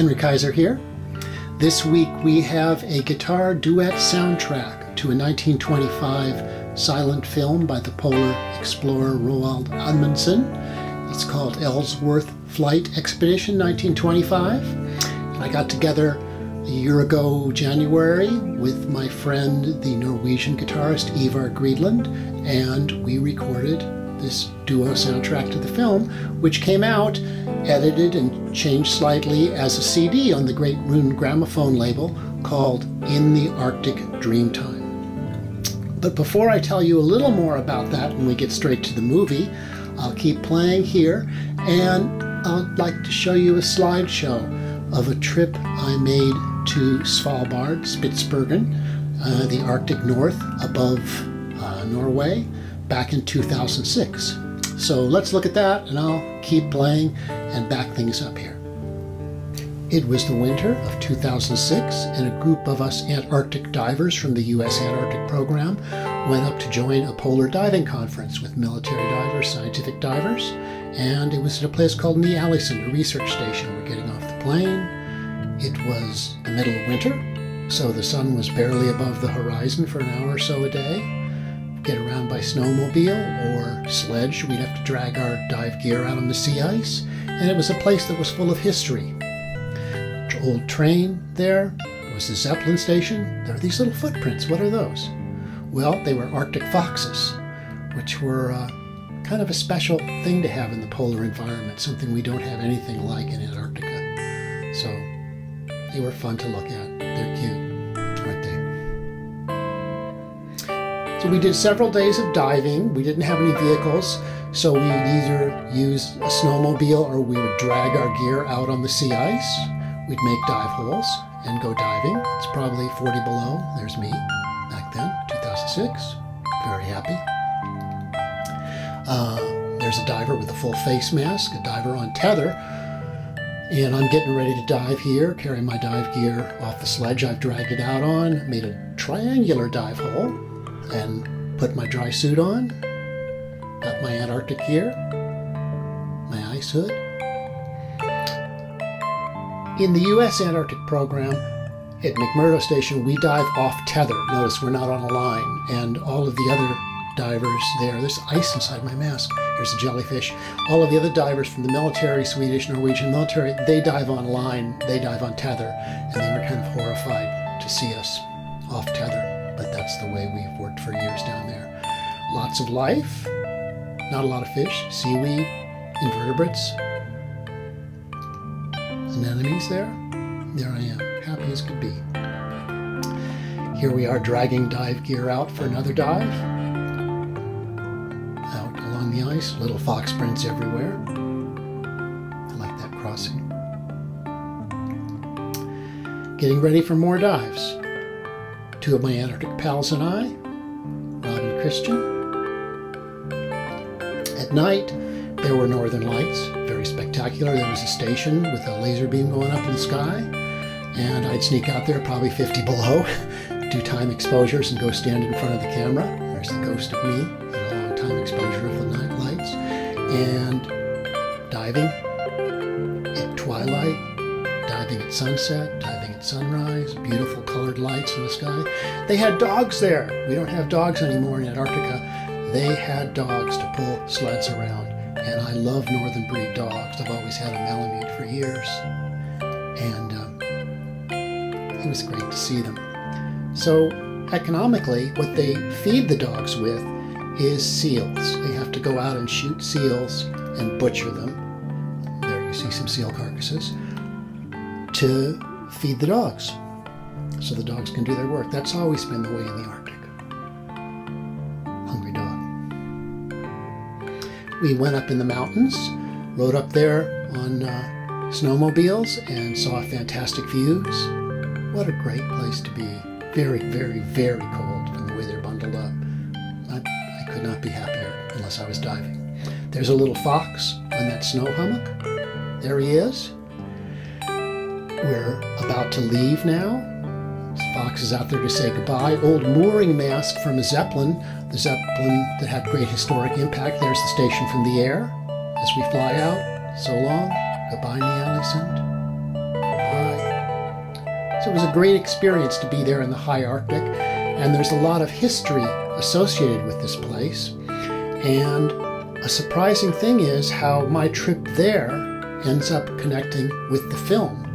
Henry Kaiser here. This week we have a guitar duet soundtrack to a 1925 silent film by the polar explorer Roald Amundsen. It's called Ellsworth Flight Expedition 1925. I got together a year ago, January, with my friend, the Norwegian guitarist Ivar Grydeland, and we recorded this duo soundtrack to the film, which came out edited and changed slightly as a CD on the Great Rune Grammofon label called In the Arctic Dreamtime. But before I tell you a little more about that when we get straight to the movie, I'll keep playing here and I'd like to show you a slideshow of a trip I made to Svalbard, Spitsbergen, uh, the Arctic North above uh, Norway back in 2006. So let's look at that and I'll keep playing and back things up here. It was the winter of 2006, and a group of us Antarctic divers from the U.S. Antarctic Program went up to join a polar diving conference with military divers, scientific divers, and it was at a place called Ny-Ålesund, a research station. We're getting off the plane. It was the middle of winter, so the sun was barely above the horizon for an hour or so a day get around by snowmobile or sledge. We'd have to drag our dive gear out on the sea ice. And it was a place that was full of history. Old train there. There was the Zeppelin station. There are these little footprints. What are those? Well, they were Arctic foxes, which were uh, kind of a special thing to have in the polar environment, something we don't have anything like in Antarctica. So they were fun to look at. They're cute. So we did several days of diving. We didn't have any vehicles, so we'd either used a snowmobile or we would drag our gear out on the sea ice. We'd make dive holes and go diving. It's probably 40 below. There's me back then, 2006. Very happy. Uh, there's a diver with a full face mask, a diver on tether. And I'm getting ready to dive here, carry my dive gear off the sledge I've dragged it out on, made a triangular dive hole and put my dry suit on, got my Antarctic gear, my ice hood. In the U.S. Antarctic program, at McMurdo Station, we dive off tether. Notice we're not on a line, and all of the other divers there, there's ice inside my mask. There's a jellyfish. All of the other divers from the military, Swedish, Norwegian military, they dive on line, they dive on tether, and they were kind of horrified to see us off tether that's the way we've worked for years down there. Lots of life, not a lot of fish, seaweed, invertebrates, anemones there. There I am, happy as could be. Here we are dragging dive gear out for another dive. Out along the ice, little fox prints everywhere. I like that crossing. Getting ready for more dives two of my Antarctic pals and I, Rob and Christian. At night, there were northern lights, very spectacular. There was a station with a laser beam going up in the sky, and I'd sneak out there, probably 50 below, do time exposures and go stand in front of the camera. There's the ghost of me in a long time exposure of the night lights, and diving at twilight, diving at sunset, diving at sunrise, beautiful colored lights in the sky. They had dogs there. We don't have dogs anymore in Antarctica. They had dogs to pull sleds around. And I love northern breed dogs. I've always had a Malamute for years. And um, it was great to see them. So, economically, what they feed the dogs with is seals. They have to go out and shoot seals and butcher them. There you see some seal carcasses to feed the dogs so the dogs can do their work. That's always been the way in the Arctic. Hungry dog. We went up in the mountains, rode up there on uh, snowmobiles, and saw fantastic views. What a great place to be. Very, very, very cold from the way they're bundled up. I, I could not be happier unless I was diving. There's a little fox on that snow hummock. There he is. We're about to leave now. Fox is out there to say goodbye. Old mooring mast from a Zeppelin, the Zeppelin that had great historic impact. There's the station from the air as we fly out. So long. Goodbye, Ny-Ålesund. So it was a great experience to be there in the high Arctic, and there's a lot of history associated with this place. And a surprising thing is how my trip there ends up connecting with the film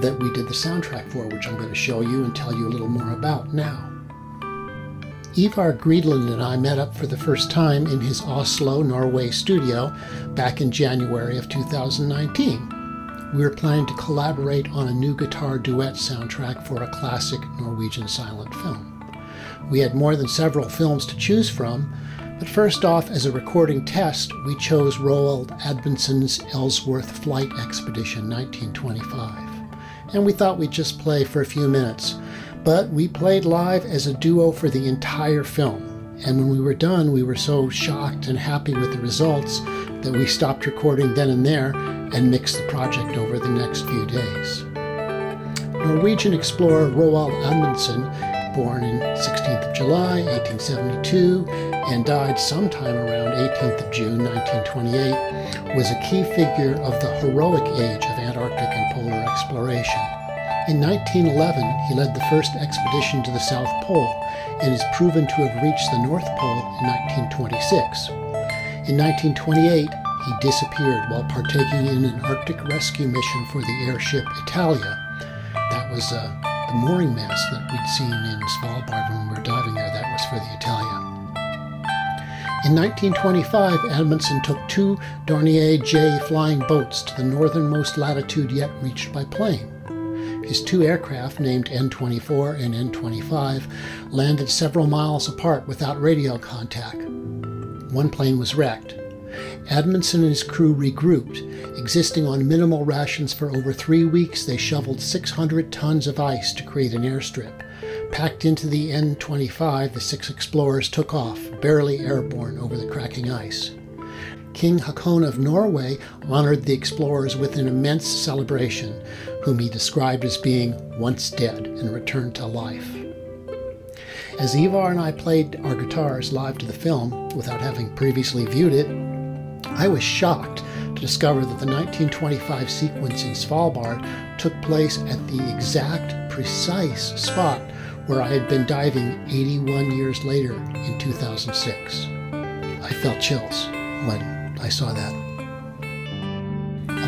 that we did the soundtrack for, which I'm going to show you and tell you a little more about now. Ivar Grydeland and I met up for the first time in his Oslo, Norway studio back in January of 2019 we were planning to collaborate on a new guitar duet soundtrack for a classic Norwegian silent film. We had more than several films to choose from, but first off, as a recording test, we chose Roald Amundsen's Ellsworth Flight Expedition 1925. And we thought we'd just play for a few minutes, but we played live as a duo for the entire film. And when we were done, we were so shocked and happy with the results that we stopped recording then and there and mixed the project over the next few days. Norwegian explorer Roald Amundsen, born in 16th of July 1872 and died sometime around 18th of June 1928, was a key figure of the heroic age of Antarctic exploration. In 1911, he led the first expedition to the South Pole and is proven to have reached the North Pole in 1926. In 1928, he disappeared while partaking in an Arctic rescue mission for the airship Italia. That was uh, the mooring mast that we'd seen in Svalbard when we were diving there. That was for the Italia. In 1925, Amundsen took two Dornier J flying boats to the northernmost latitude yet reached by plane. His two aircraft, named N 24 and N 25, landed several miles apart without radio contact. One plane was wrecked. Amundsen and his crew regrouped. Existing on minimal rations for over three weeks, they shoveled 600 tons of ice to create an airstrip. Packed into the N 25, the six explorers took off, barely airborne over the cracking ice. King Haakon of Norway honored the explorers with an immense celebration, whom he described as being once dead and returned to life. As Ivar and I played our guitars live to the film without having previously viewed it, I was shocked to discover that the 1925 sequence in Svalbard took place at the exact, precise spot where I had been diving 81 years later in 2006. I felt chills when I saw that.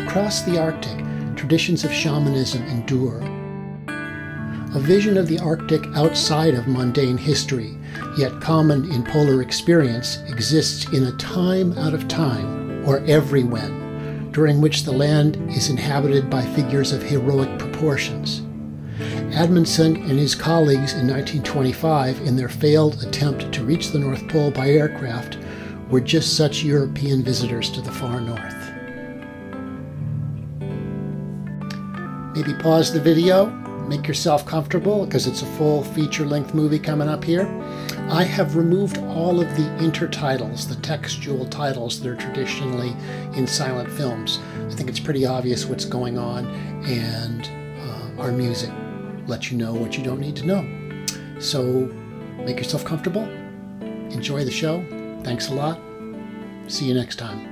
Across the Arctic, traditions of shamanism endure. A vision of the Arctic outside of mundane history, yet common in polar experience, exists in a time out of time or every when, during which the land is inhabited by figures of heroic proportions. Amundsen and his colleagues in 1925, in their failed attempt to reach the North Pole by aircraft, were just such European visitors to the far north. Maybe pause the video, make yourself comfortable because it's a full feature length movie coming up here. I have removed all of the intertitles, the textual titles that are traditionally in silent films. I think it's pretty obvious what's going on, and uh, our music lets you know what you don't need to know. So make yourself comfortable, enjoy the show. Thanks a lot. See you next time.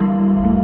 Mm-hmm.